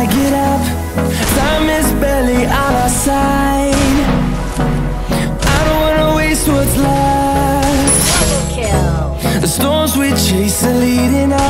I get up. Time is barely on our side. I don't wanna waste what's left. Double kill. The storms we chase are leading us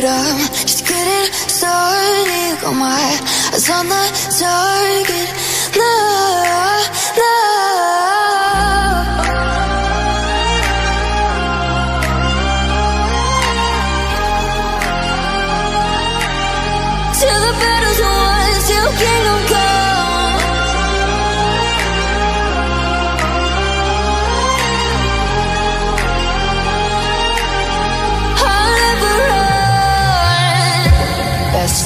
but I'm just getting started. Got my eyes on the target. No, no.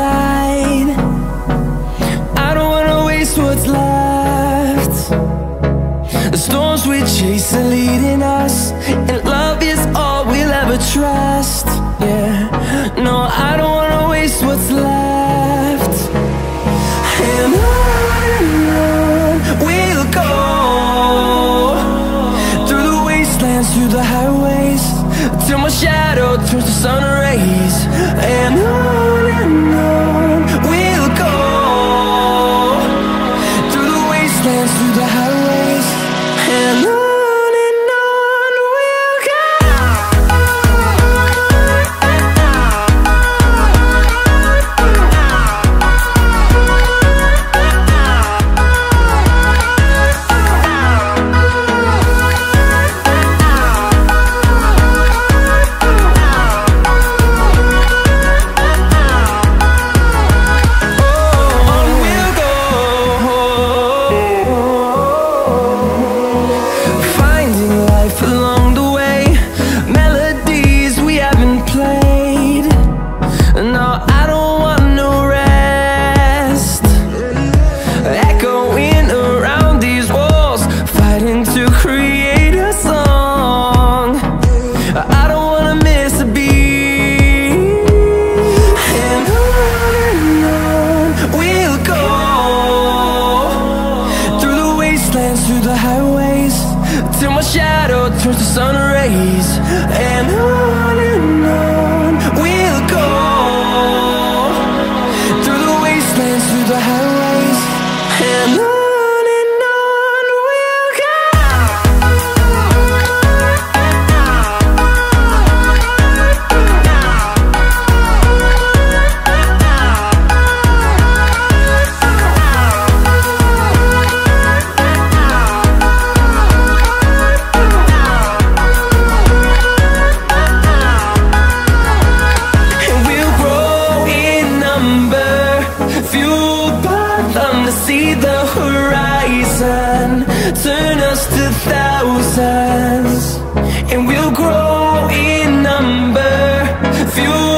passar. the highways. And I you